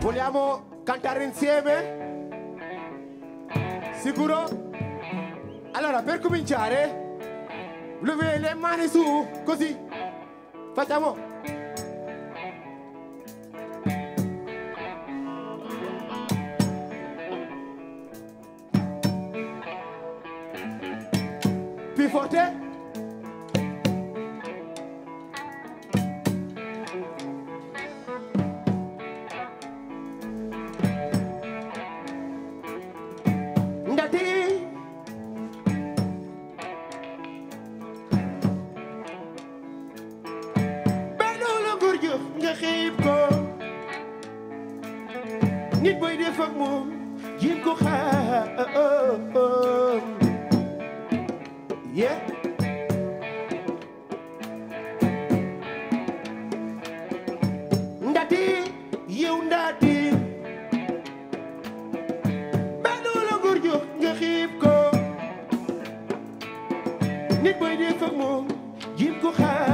Vogliamo cantare insieme? Sicuro? Allora, per cominciare, levi le mani su, così. Facciamo. Più forte. nit booy def ak moom jéem ko xam yeah ndati yow ndati badu la góor jox xiib ko nit booy def ak moom jéem ko xam